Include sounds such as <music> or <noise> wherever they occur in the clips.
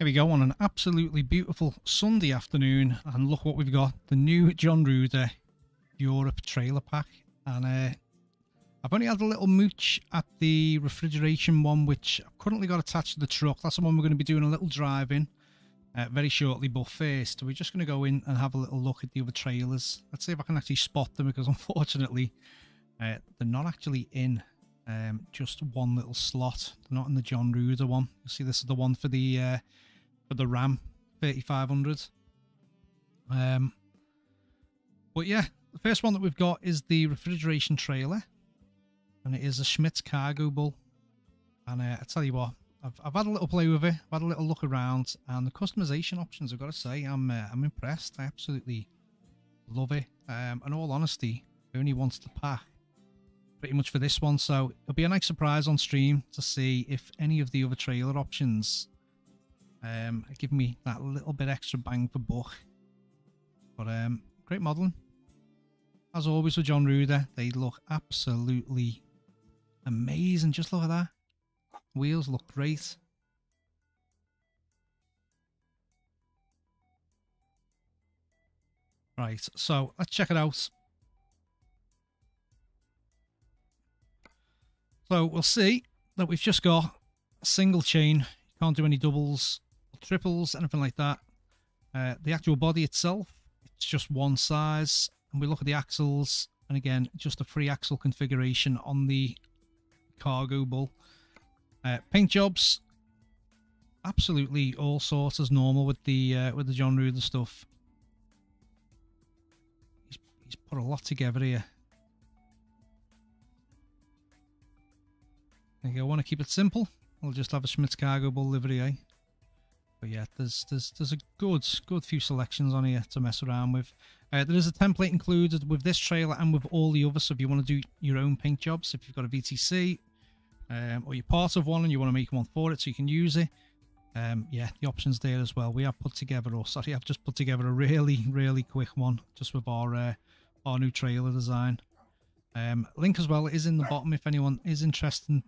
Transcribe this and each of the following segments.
Here we go on an absolutely beautiful Sunday afternoon and look what we've got. The new Jon Ruda Europe trailer pack and uh, I've only had a little mooch at the refrigeration one which I've currently got attached to the truck. That's the one we're going to be doing a little drive in uh, very shortly but first we're just going to go in and have a little look at the other trailers. Let's see if I can actually spot them because <laughs> unfortunately uh, they're not actually in um, just one little slot. They're not in the Jon Ruda one. You see this is the one for the uh, for the Ram 3500. Um, but yeah, the first one that we've got is the refrigeration trailer, and it is a Schmitz Cargobull. And uh, I tell you what, I've, I've had a little play with it, I've had a little look around, and the customization options, I've got to say, I'm uh, I'm impressed. I absolutely love it. Um, in all honesty, only wants to pack pretty much for this one, so it'll be a nice surprise on stream to see if any of the other trailer options um, give me that little bit extra bang for buck. But um, great modelling. As always with Jon Ruda, they look absolutely amazing. Just look at that. Wheels look great. Right, so let's check it out. So we'll see that we've just got a single chain. Can't do any doubles triples, anything like that. Uh, the actual body itself, it's just one size. And we look at the axles, and again, just a free axle configuration on the Cargobull. Uh, paint jobs, absolutely all sorts as normal with the uh, with the Jon Ruda stuff. He's, he's put a lot together here. I want to keep it simple. I'll just have a Schmitz Cargobull livery, eh? But yeah, there's there's there's a good good few selections on here to mess around with. Uh, there is a template included with this trailer and with all the others. So if you want to do your own paint jobs, if you've got a VTC um, or you're part of one and you want to make one for it so you can use it, um, yeah, the options there as well. We have put together, or sorry, I've just put together a really really quick one just with our uh, our new trailer design. Um, link as well is in the bottom if anyone is interested in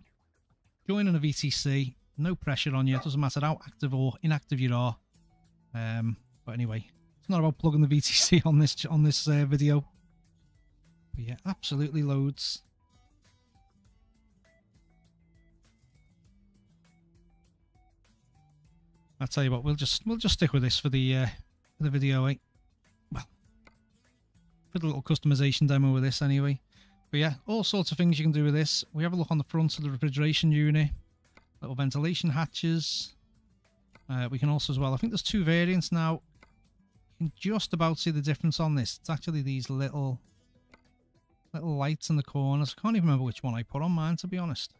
joining a VTC no pressure on you. It doesn't matter how active or inactive you are. Um, but anyway, it's not about plugging the VTC <laughs> on this on this uh, video. But yeah, absolutely loads. I'll tell you what, we'll just we'll just stick with this for the uh, for the video, eh? Well, for the little customization demo with this anyway. But yeah, all sorts of things you can do with this. We have a look on the front of the refrigeration unit little ventilation hatches. Uh, we can also as well, I think there's two variants now. You can just about see the difference on this. It's actually these little little lights in the corners. I can't even remember which one I put on mine, to be honest.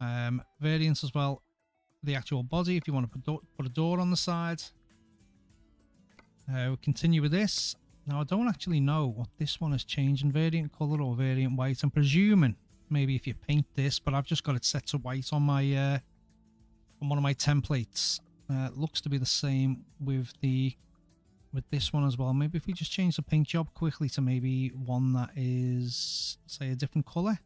Um, variants as well. The actual body, if you want to put, put a door on the side. Uh, we'll continue with this. Now, I don't actually know what this one has changed in variant colour or variant white. I'm presuming maybe if you paint this, but I've just got it set to white on my uh, on one of my templates. Uh, looks to be the same with the with this one as well. Maybe if we just change the paint job quickly to maybe one that is say a different color.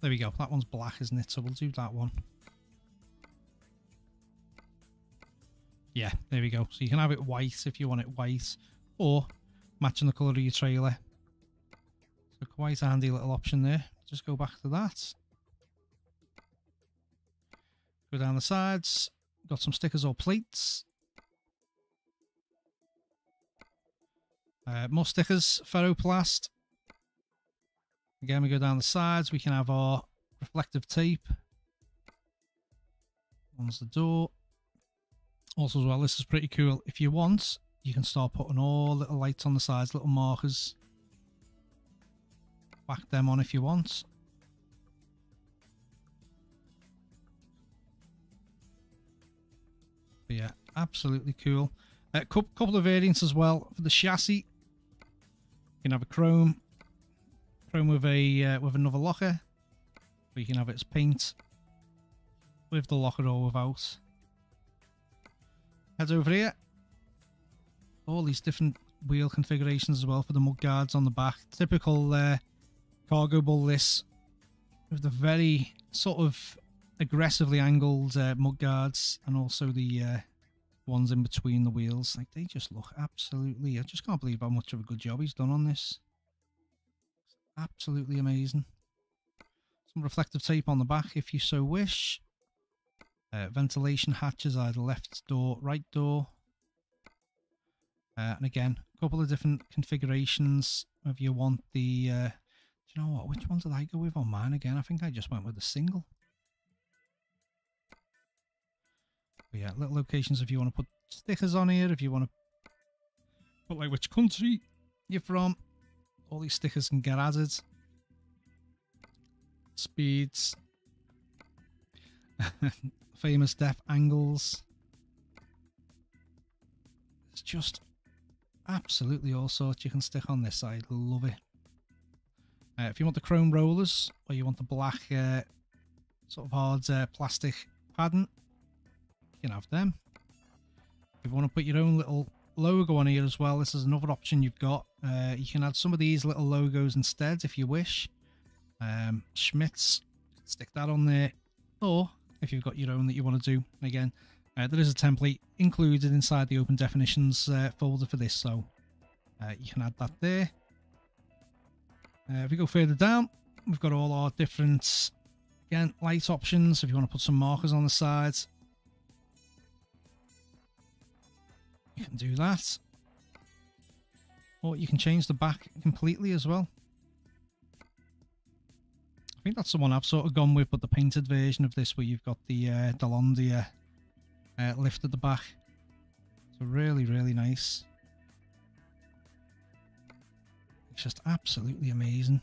There we go. That one's black, isn't it? So we'll do that one. Yeah, there we go. So you can have it white if you want it white, or matching the colour of your trailer. So quite a handy little option there. Just go back to that. Go down the sides. Got some stickers or plates. Uh, more stickers, ferroplast. Again, we go down the sides. We can have our reflective tape. One's the door. Also, as well, this is pretty cool. If you want, you can start putting all little lights on the sides, little markers. Whack them on if you want. But yeah, absolutely cool. A uh, couple of variants as well for the chassis. You can have a chrome, chrome with a uh, with another locker. Or you can have its paint with the locker or without. Head over here. All these different wheel configurations as well for the mud guards on the back. Typical uh, Cargobull this with the very sort of aggressively angled uh, mud guards and also the uh, ones in between the wheels. Like they just look absolutely. I just can't believe how much of a good job he's done on this. Absolutely amazing. Some reflective tape on the back if you so wish. Uh, ventilation hatches either left door, right door. Uh, and again, a couple of different configurations if you want the... Do you know what? Which one did I go with on mine again? I think I just went with the single. But yeah, little locations if you want to put stickers on here, if you want to put like which country you're from. All these stickers can get added. Speeds. <laughs> Famous depth angles. It's just absolutely all sorts you can stick on this side. Love it. Uh, if you want the chrome rollers or you want the black uh, sort of hard uh, plastic padding, you can have them. If you want to put your own little logo on here as well, this is another option you've got. Uh, you can add some of these little logos instead if you wish. Um, Schmitz, stick that on there. Or if you've got your own that you want to do, again, uh, there is a template included inside the open definitions uh, folder for this, so you can add that there. Uh, if we go further down, we've got all our different, again, light options. If you want to put some markers on the sides, you can do that. Or you can change the back completely as well. I think that's the one I've sort of gone with, but the painted version of this where you've got the uh, uh, lift at the back. So really, really nice. It's just absolutely amazing.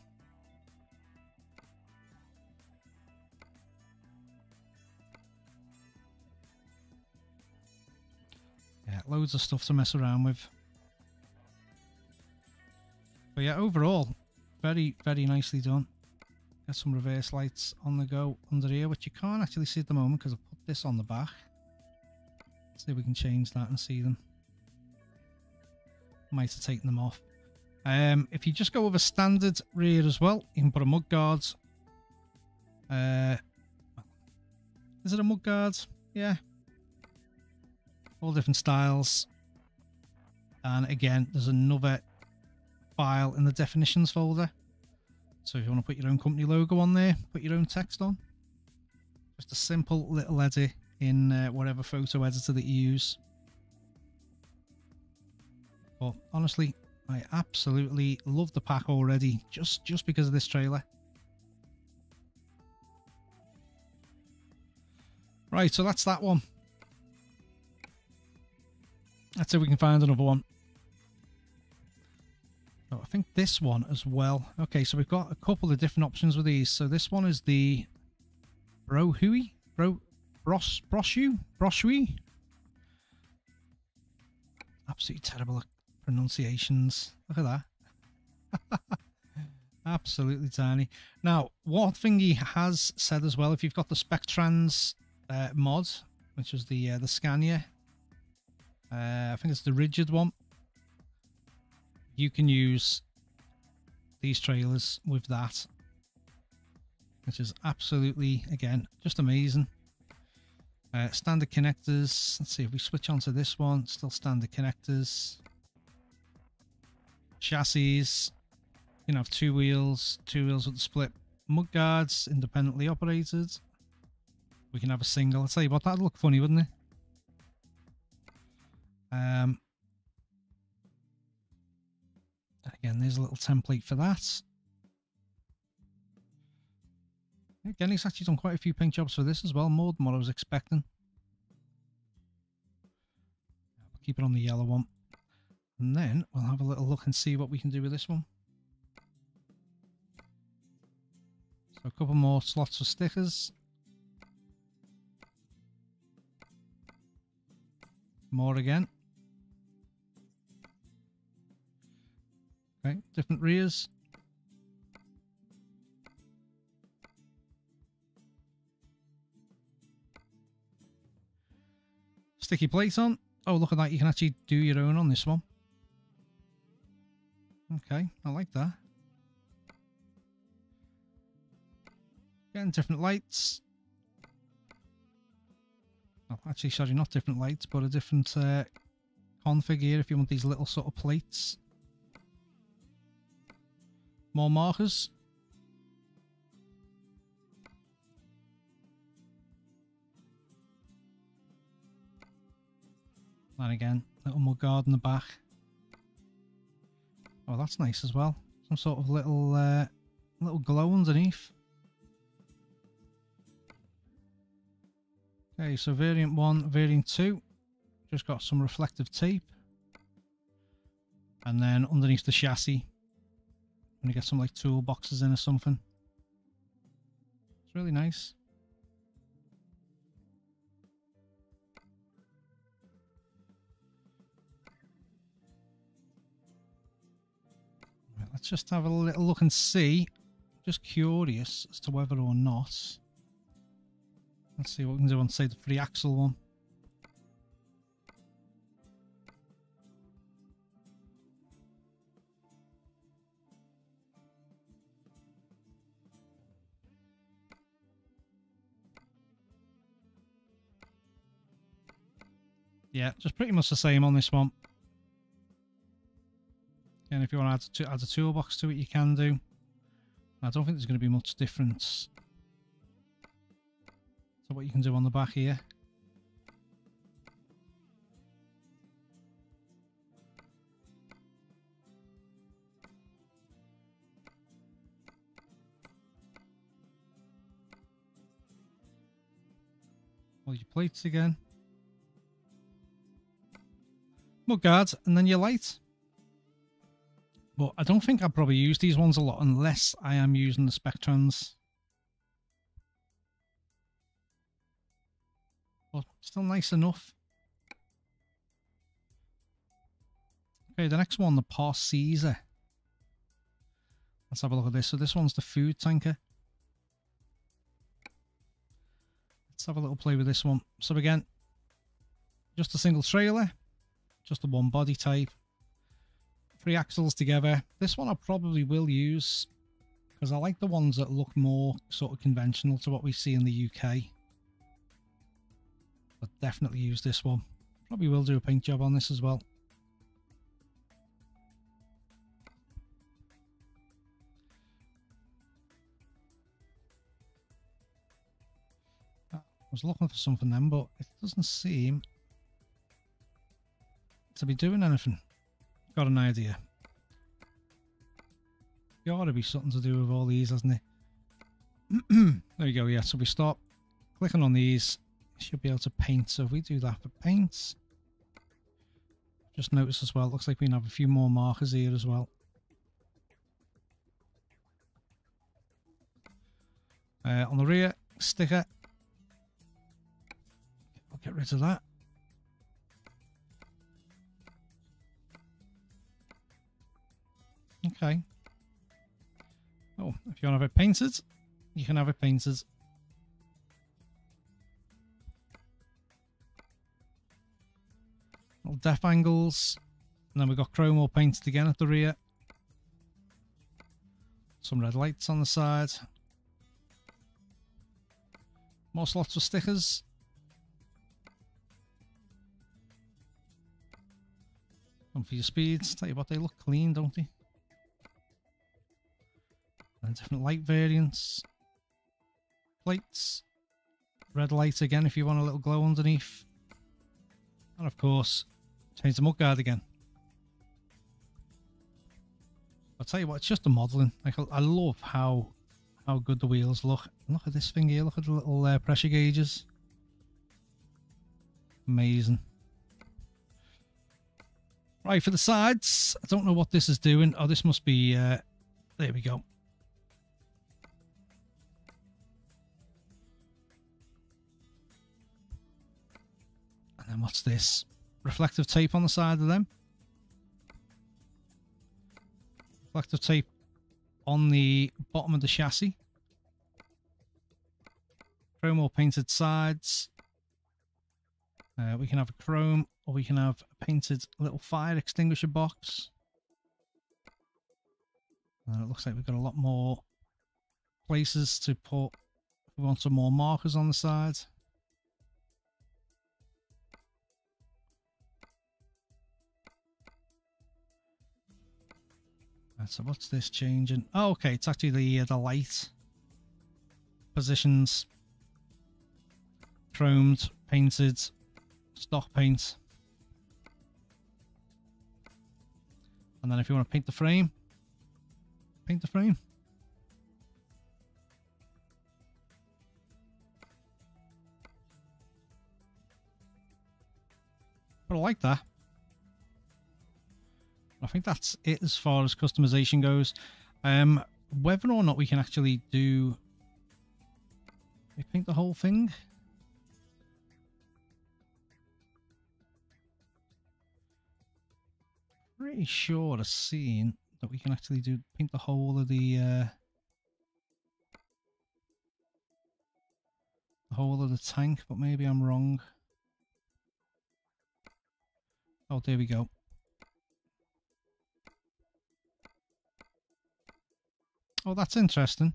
Yeah, loads of stuff to mess around with. But yeah, overall, very, very nicely done. Got some reverse lights on the go under here, which you can't actually see at the moment because I've put this on the back. See if we can change that and see them. Might have taken them off. Um, if you just go with a standard rear as well, you can put a mud guard. Uh, is it a mud guard? Yeah. All different styles. And again, there's another file in the definitions folder. So if you want to put your own company logo on there, put your own text on. Just a simple little edit in uh, whatever photo editor that you use. But honestly, I absolutely love the pack already, just, just because of this trailer. Right, so that's that one. Let's see if we can find another one. Oh, I think this one as well. Okay, so we've got a couple of different options with these. So this one is the Brohui? Bro Bros Broshu? Broshui? Absolutely terrible pronunciations. Look at that. <laughs> Absolutely tiny. Now, one thing he has said as well, if you've got the Spectrans uh, mod, which was the uh, the Scania, uh, I think it's the rigid one, you can use these trailers with that which is absolutely again just amazing uh, standard connectors let's see if we switch on to this one still standard connectors chassis you have two wheels two wheels with the split mud guards independently operated we can have a single i'll tell you what that'd look funny wouldn't it um Again, there's a little template for that. Again, he's actually done quite a few paint jobs for this as well, more than what I was expecting. Keep it on the yellow one. And then we'll have a little look and see what we can do with this one. So a couple more slots for stickers. More again. Okay, different rears. Sticky plates on. Oh, look at that. You can actually do your own on this one. Okay, I like that. Getting different lights. Oh, actually, sorry, not different lights, but a different uh, config here if you want these little sort of plates. More markers. And again, a little more guard in the back. Oh, that's nice as well. Some sort of little uh, little glow underneath. Okay, so variant 1, variant 2. Just got some reflective tape. And then underneath the chassis, I'm going to get some like toolboxes in or something. It's really nice. Let's just have a little look and see. Just curious as to whether or not. Let's see what we can do on, say, the free axle one. Yeah, just pretty much the same on this one. If you want to add, add a toolbox to it, you can do. I don't think there's going to be much difference to what you can do on the back here. All your plates again. Mud guards, and then your light. But I don't think I'll probably use these ones a lot unless I am using the Spectrans. But still nice enough. Okay, the next one, the Parseezer. Let's have a look at this. So this one's the food tanker. Let's have a little play with this one. So again, just a single trailer, just a one body type, three axles together. This one I probably will use because I like the ones that look more sort of conventional to what we see in the UK. But definitely use this one. Probably will do a paint job on this as well. I was looking for something then, but it doesn't seem to be doing anything got an idea. There ought to be something to do with all these, hasn't it? <clears throat> there we go, yeah. So we start clicking on these. Should be able to paint. So if we do that for paints, just notice as well, looks like we can have a few more markers here as well. Uh, on the rear sticker, I'll get rid of that. Okay. Oh, if you want to have it painted, you can have it painted. Little def angles. And then we've got chrome all painted again at the rear. Some red lights on the side. More slots for stickers. And for your speeds, tell you what, they look clean, don't they? And different light variants. Plates. Red light again if you want a little glow underneath. And of course, change the mudguard again. I'll tell you what, it's just the modelling. Like, I love how how good the wheels look. Look at this thing here. Look at the little uh, pressure gauges. Amazing. Right, for the sides, I don't know what this is doing. Oh, this must be... Uh, there we go. And then what's this? Reflective tape on the side of them. Reflective tape on the bottom of the chassis. Chrome or painted sides. Uh, we can have a chrome or we can have a painted little fire extinguisher box. And it looks like we've got a lot more places to put We want some more markers on the side. Right, so what's this changing? Oh, okay, it's actually the uh, the light positions, chromed, painted, stock paint. And then if you want to paint the frame, paint the frame. But I like that. I think that's it as far as customization goes. Um, whether or not we can actually do... We paint the whole thing? Pretty sure I've seen that we can actually do paint the whole of the... Uh, the whole of the tank, but maybe I'm wrong. Oh, there we go. Oh, that's interesting.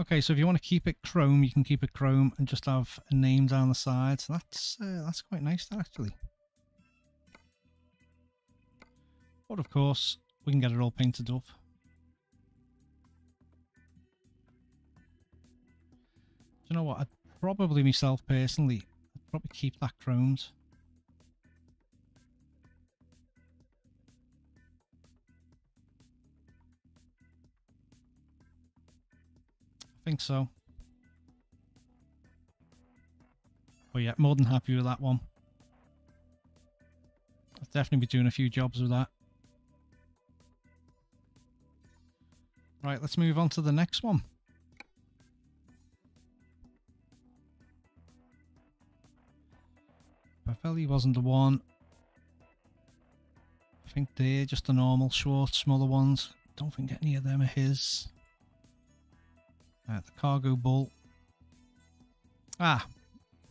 Okay, so if you want to keep it chrome, you can keep it chrome and just have a name down the side. That's uh, that's quite nice, that actually. But of course, we can get it all painted up. Do you know what? I'd probably myself personally, I'd probably keep that chromed. Think so. But yeah, more than happy with that one. I'll definitely be doing a few jobs with that. Right, let's move on to the next one. Pavelli wasn't the one. I think they're just the normal short, smaller ones. Don't think any of them are his. Uh, the Cargobull. Ah,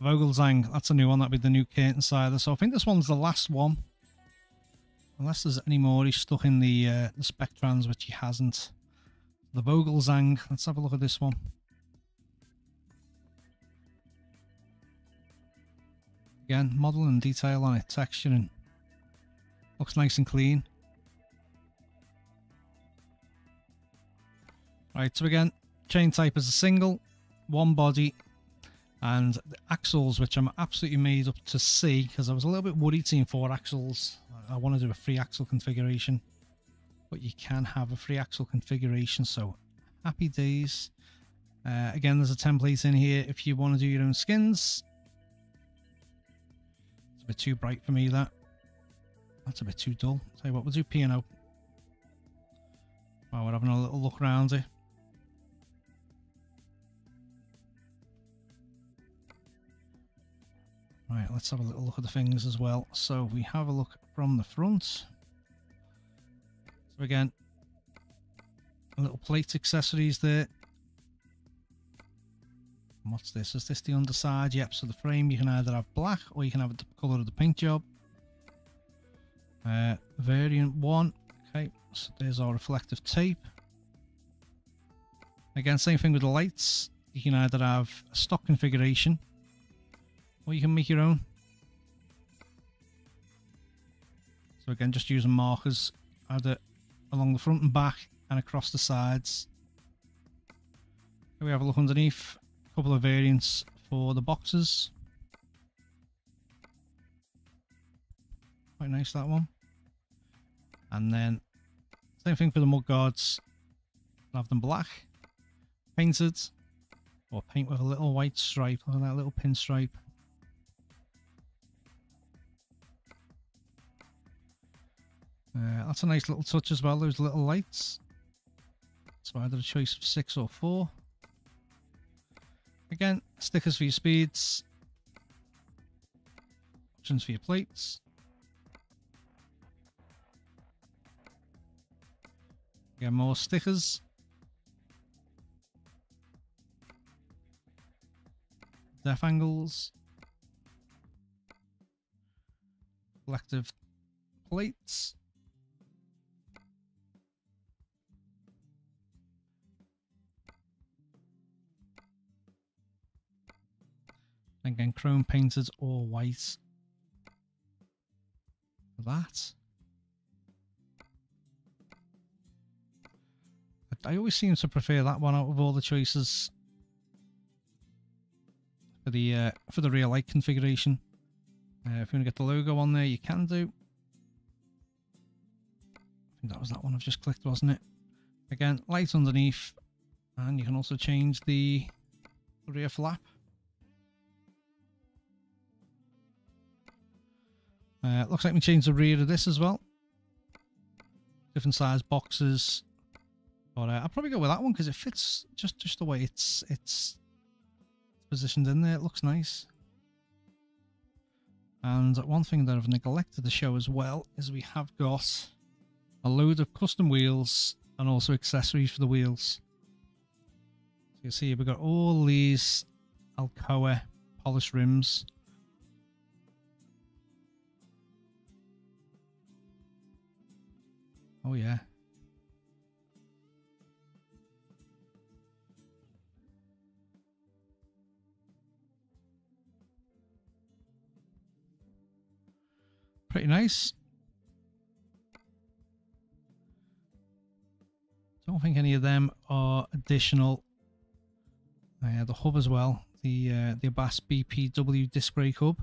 Vogelzang. That's a new one. That'll be the new kit inside. So I think this one's the last one. Unless there's any more he's stuck in the, uh, the Spectrans, which he hasn't. The Vogelzang. Let's have a look at this one. Again, model and detail on it, texture and looks nice and clean. Right, so again, chain type is a single, one body, and the axles, which I'm absolutely made up to see because I was a little bit worried seeing four axles. I want to do a free axle configuration, but you can have a free axle configuration, so happy days. Uh, again, there's a template in here if you want to do your own skins. It's a bit too bright for me, that. That's a bit too dull. Tell you what, we'll do P&O. While we're having a little look around it. Right, let's have a little look at the things as well. So we have a look from the front. So again, a little plate accessories there. And what's this? Is this the underside? Yep, so the frame you can either have black or you can have the colour of the paint job. Uh, variant 1. Okay, so there's our reflective tape. Again, same thing with the lights. You can either have a stock configuration or you can make your own. So again, just using markers either along the front and back and across the sides. Here we have a look underneath. A couple of variants for the boxes. Quite nice that one. And then same thing for the mud guards. Have them black, painted, or paint with a little white stripe. Look at that little pinstripe. Uh, that's a nice little touch as well, those little lights. So either a choice of six or four. Again, stickers for your speeds. Options for your plates. Again, more stickers. Def angles. Collective plates. Again, chrome painted or white. That. I always seem to prefer that one out of all the choices for the uh, for the rear light configuration. Uh, if you want to get the logo on there, you can do. I think that was that one I've just clicked, wasn't it? Again, lights underneath, and you can also change the rear flap. Uh, looks like we changed the rear of this as well. Different size boxes. But uh, I'll probably go with that one because it fits just, just the way it's it's positioned in there. It looks nice. And one thing that I've neglected to show as well is we have got a load of custom wheels and also accessories for the wheels. So you see we've got all these Alcoa polished rims. Oh yeah. Pretty nice. Don't think any of them are additional. Uh, the hub as well. The uh, the Abbas BPW disc brake hub.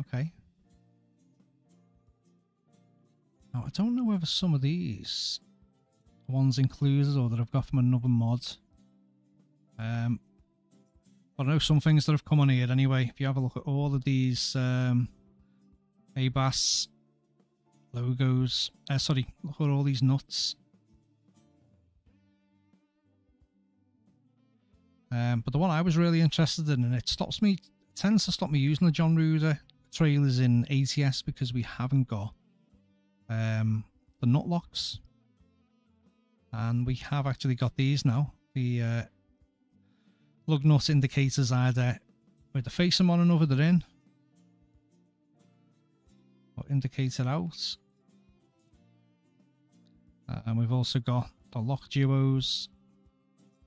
Okay. Now I don't know whether some of these ones included or that I've got from another mod. Um, but I know some things that have come on here anyway. If you have a look at all of these um, Abbas logos. Uh, sorry, look at all these nuts. Um, but the one I was really interested in, and it stops me, tends to stop me using the Jon Ruda trailers in ATS because we haven't got um, the nut locks. And we have actually got these now. The uh, lug nut indicators either with the face them on another they're in, indicator out. Uh, and we've also got the lock duos.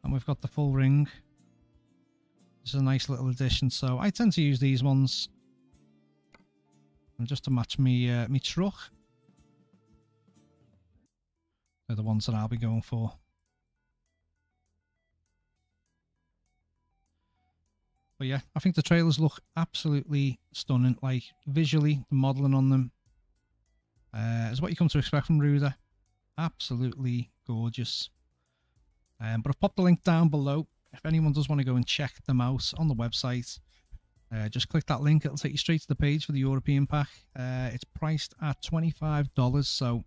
And we've got the full ring. This is a nice little addition. So I tend to use these ones. And just to match me, uh, me truck. They're the ones that I'll be going for. But yeah, I think the trailers look absolutely stunning. Like visually, the modelling on them uh, is what you come to expect from Ruda. Absolutely gorgeous. Um, but I've popped the link down below. If anyone does want to go and check them out on the website, uh, just click that link. It'll take you straight to the page for the European pack. Uh, it's priced at $25, so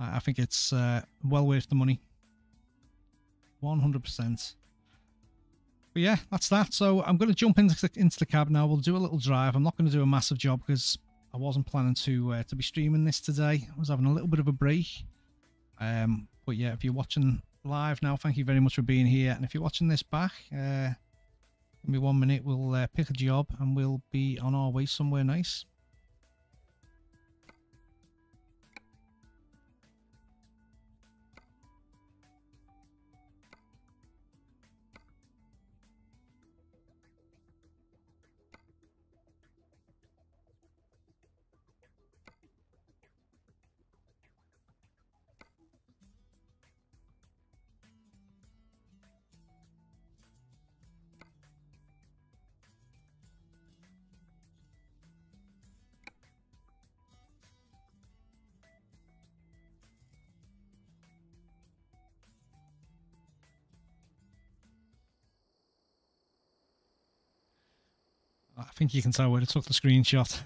I think it's uh, well worth the money. 100%. But yeah, that's that. So I'm going to jump into the, into the cab now. We'll do a little drive. I'm not going to do a massive job because I wasn't planning to uh, to be streaming this today. I was having a little bit of a break. Um, but yeah, if you're watching live now, thank you very much for being here. And if you're watching this back, uh, give me one minute. We'll uh, pick a job and we'll be on our way somewhere nice. Think you can tell where I took the screenshot.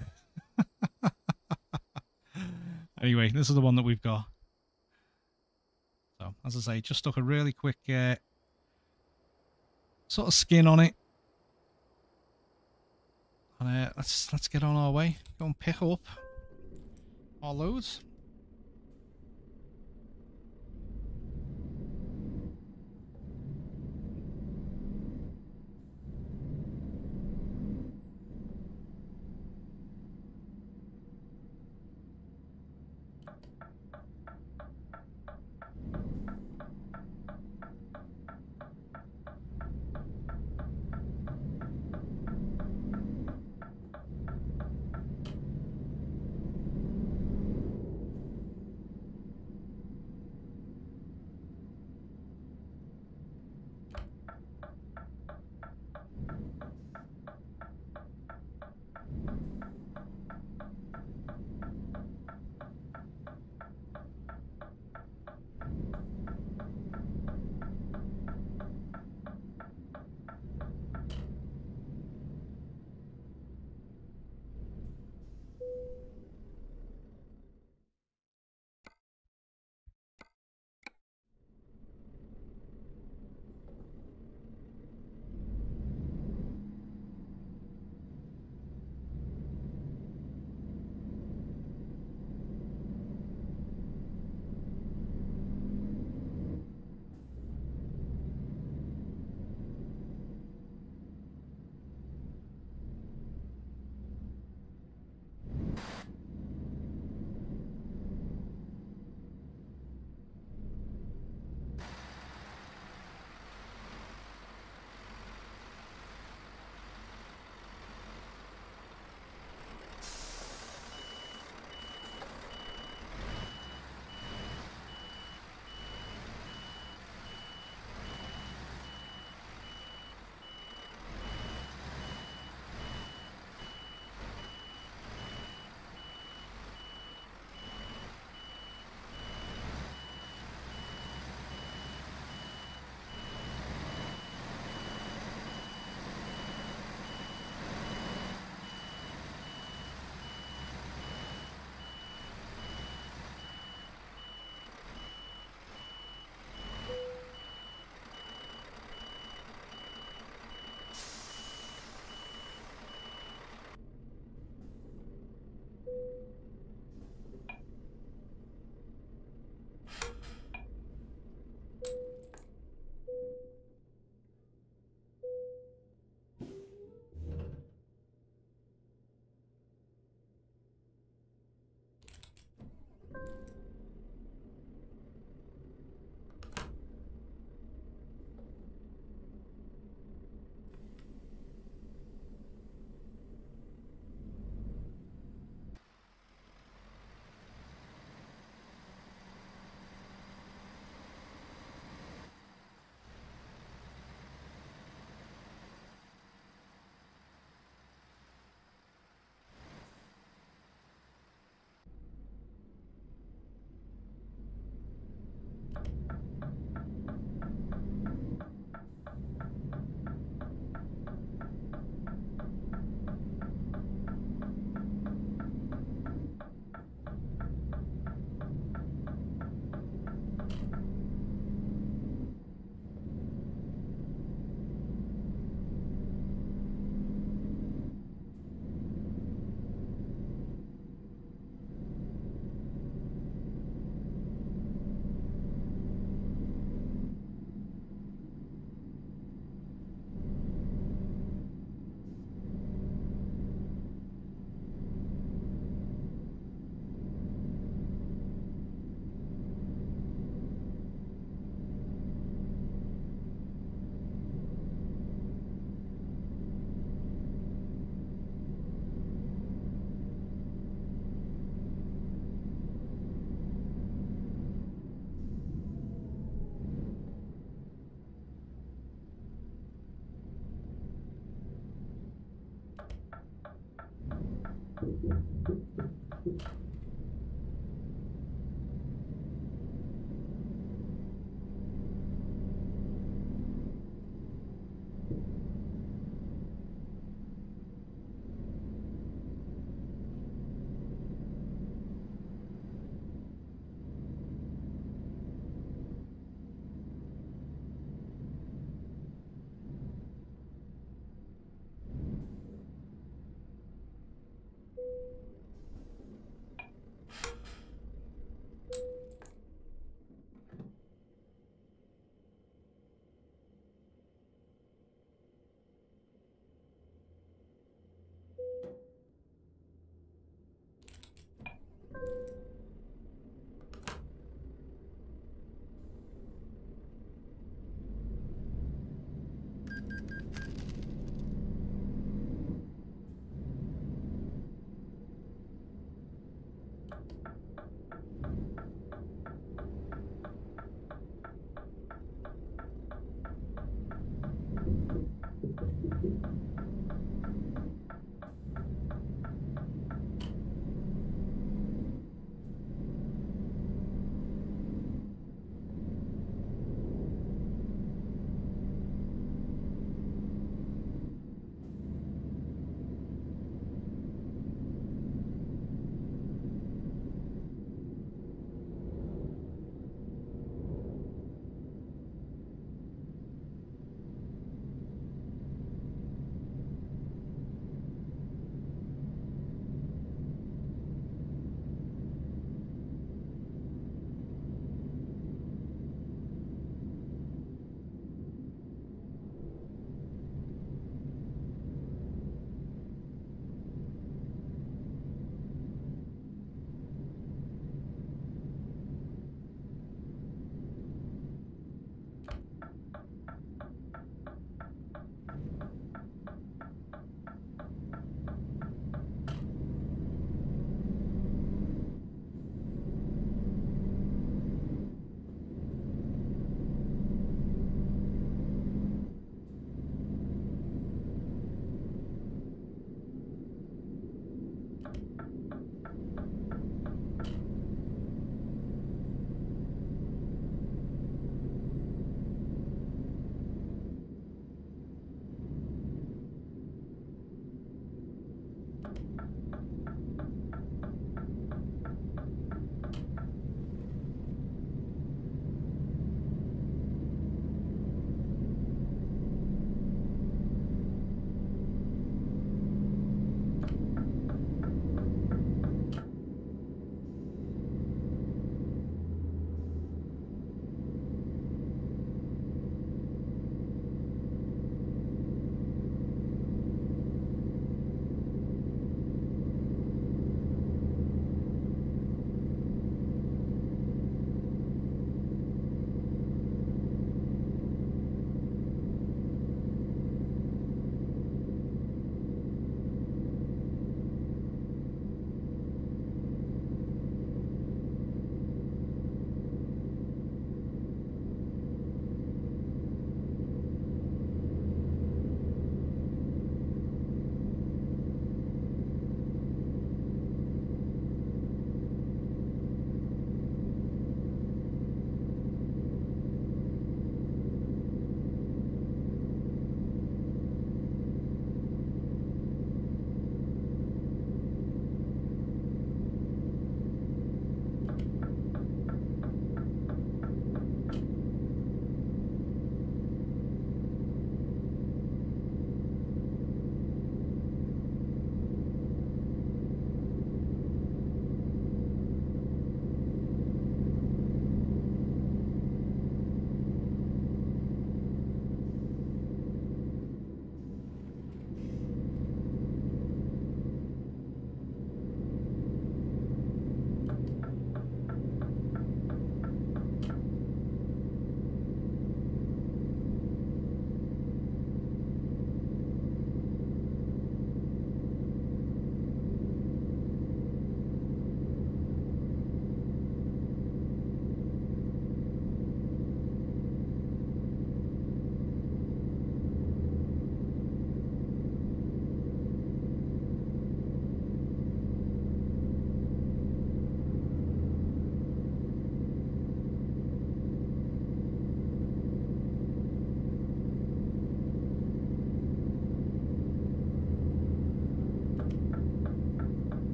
<laughs> anyway, this is the one that we've got. So, as I say, just took a really quick uh, sort of skin on it. And uh, let's let's get on our way. Go and pick up our loads.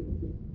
Uh...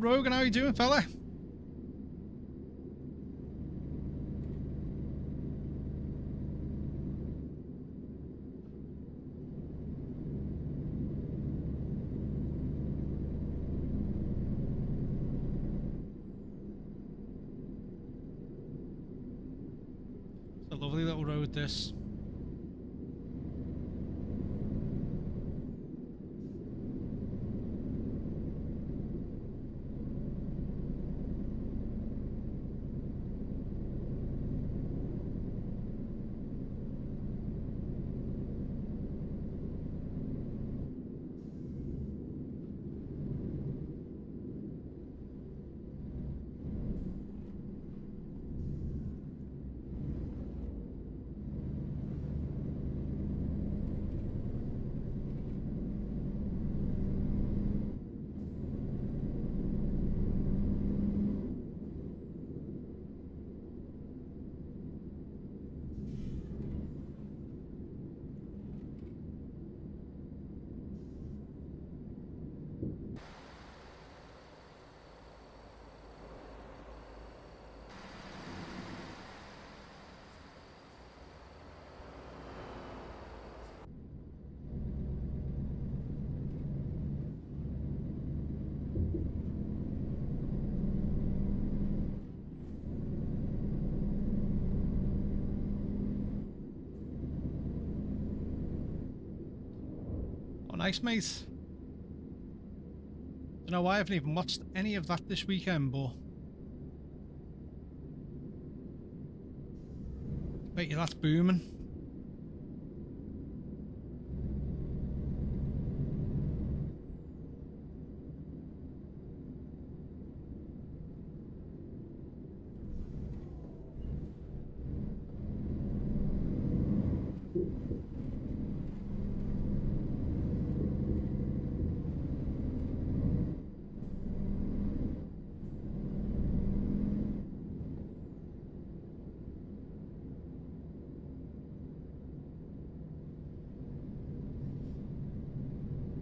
Rogan, how you doing, fella? It's a lovely little road, this. Oh, nice, mate. Don't know why I haven't even watched any of that this weekend, but... Bet you that's booming.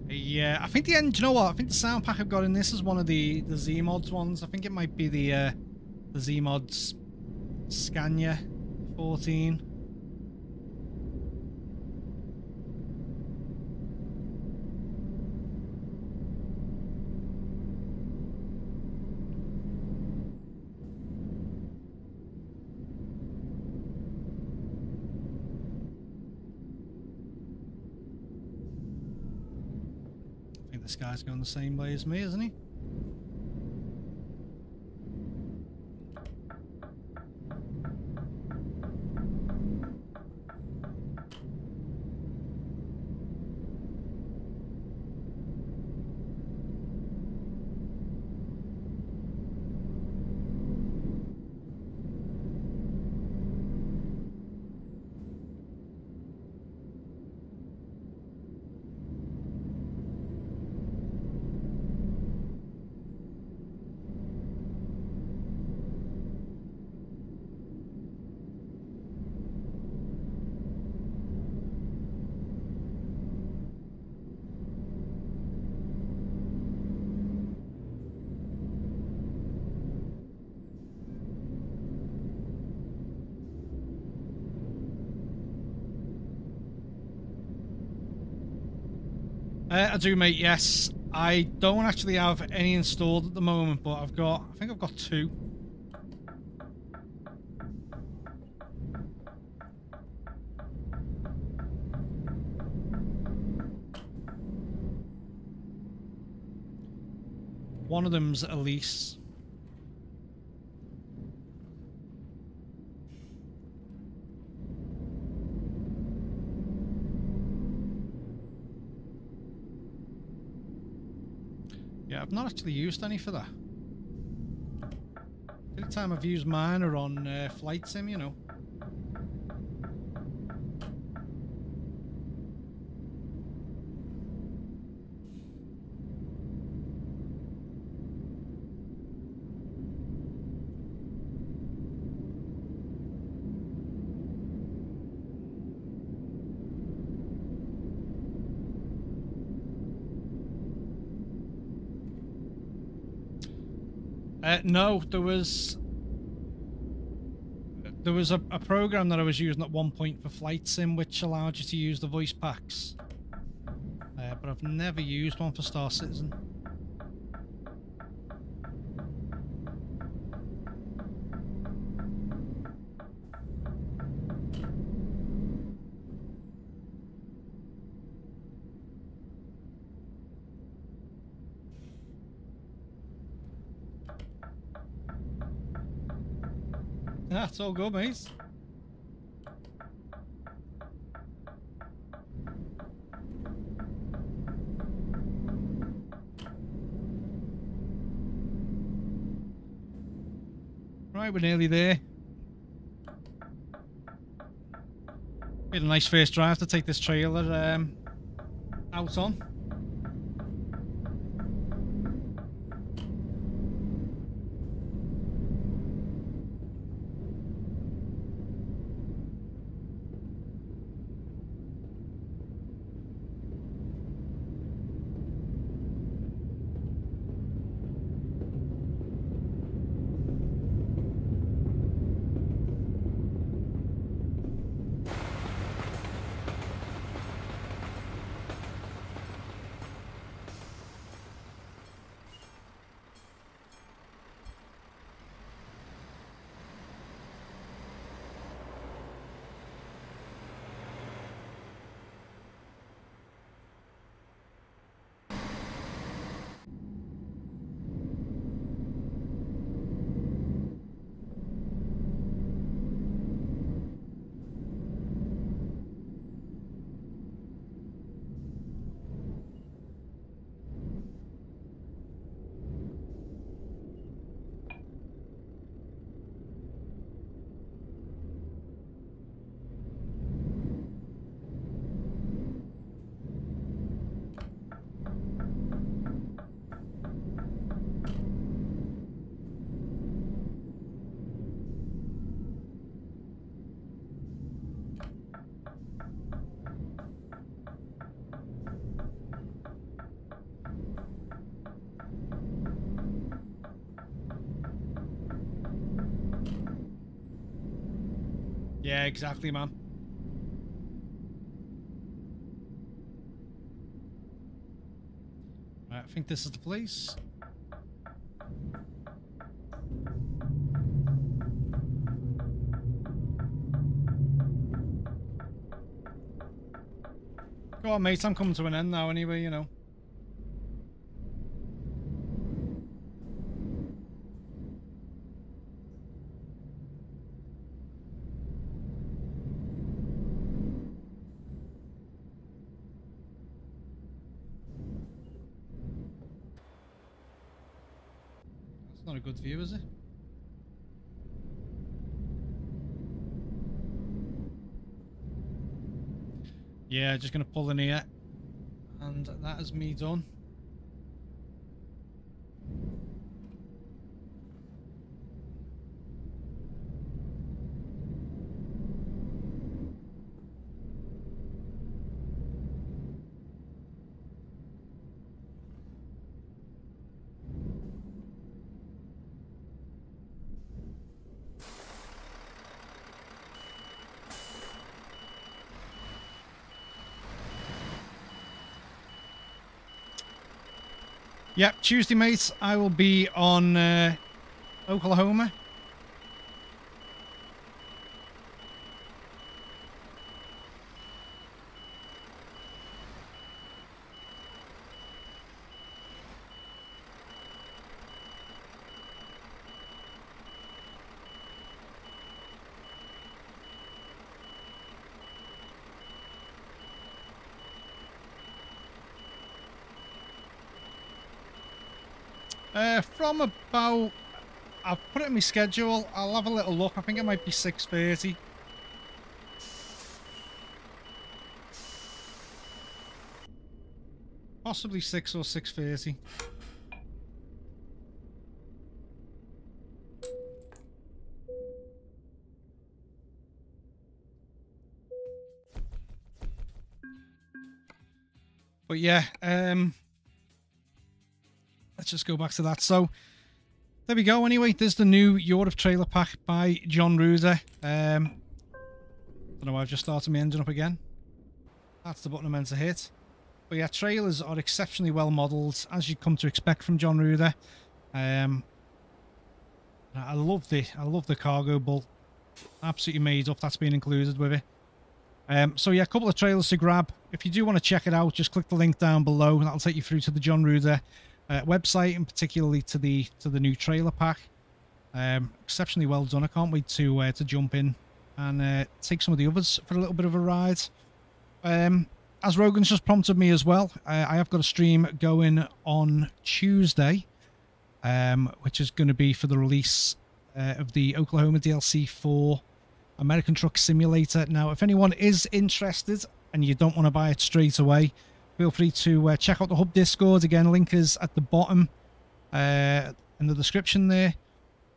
Yeah, I think the end. You know what? I think the sound pack I've got in this is one of the the Z mods ones. I think it might be the uh, the Z mods Scania 14. Guy's going the same way as me, isn't he? Uh, I do, mate. Yes, I don't actually have any installed at the moment, but I've got. I think I've got two. One of them's Elise. Yeah, I've not actually used any for that. Only time I've used mine are on uh, Flight Sim, you know. No, there was there was a, a program that I was using at one point for Flight Sim which allowed you to use the voice packs. Uh, but I've never used one for Star Citizen. That's all good, mate. Right, we're nearly there. Had a nice first drive to take this trailer um, out on. Exactly, man. I think this is the place. Go on, mate. I'm coming to an end now anyway, you know. Not a good view, is it? Yeah, just going to pull in here. And that is me done. Yep, Tuesday, mates, I will be on uh, Oklahoma. Uh, from about... I've put it in my schedule. I'll have a little look. I think it might be 6.30. Possibly 6 or 6.30. But yeah, um, let's just go back to that. So there we go. Anyway, there's the new Europe trailer pack by Jon Ruda. Um, don't know why I've just started my engine up again. That's the button I'm meant to hit. But yeah, trailers are exceptionally well modelled, as you'd come to expect from Jon Ruda. Um, I love the I love the Cargobull. Absolutely made up. That's been included with it. Um, so yeah, a couple of trailers to grab. If you do want to check it out, just click the link down below. That'll take you through to the Jon Ruda uh, website and particularly to the to the new trailer pack. Um, exceptionally well done. I can't wait to uh, to jump in and uh, take some of the others for a little bit of a ride. Um, as Rogan's just prompted me as well, uh, I have got a stream going on Tuesday, um, which is going to be for the release uh, of the Oklahoma DLC for American Truck Simulator. Now, if anyone is interested and you don't want to buy it straight away, feel free to uh, check out the Hub Discord. Again, link is at the bottom uh, in the description there.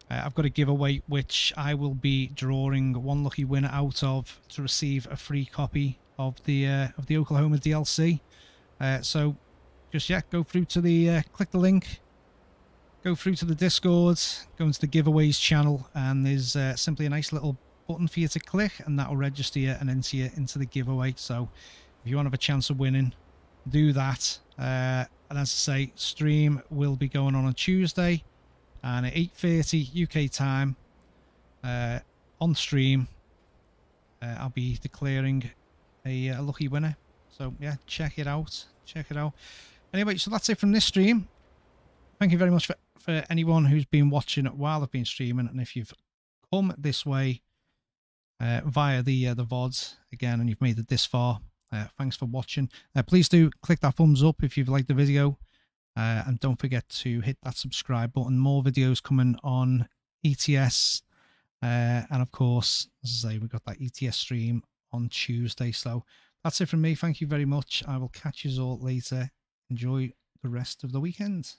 Uh, I've got a giveaway which I will be drawing one lucky winner out of to receive a free copy of the uh, of the Oklahoma DLC. Uh, so just yeah, go through to the uh, click the link, go through to the Discord, go into the giveaways channel, and there's simply a nice little button for you to click, and that will register you and enter you into the giveaway. So if you want to have a chance of winning, do that. Uh, and as I say, stream will be going on on Tuesday and at 8.30 UK time uh, on stream uh, I'll be declaring a, a, lucky winner. So yeah, check it out. Check it out. Anyway, so that's it from this stream. Thank you very much for, for anyone who's been watching while I've been streaming. And if you've come this way uh, via the uh, the VODs again and you've made it this far, uh, thanks for watching. Uh, please do click that thumbs up if you've liked the video. Uh, and don't forget to hit that subscribe button. More videos coming on ETS. Uh, and of course, as I say, we've got that ETS stream on Tuesday. So that's it from me. Thank you very much. I will catch you all later. Enjoy the rest of the weekend.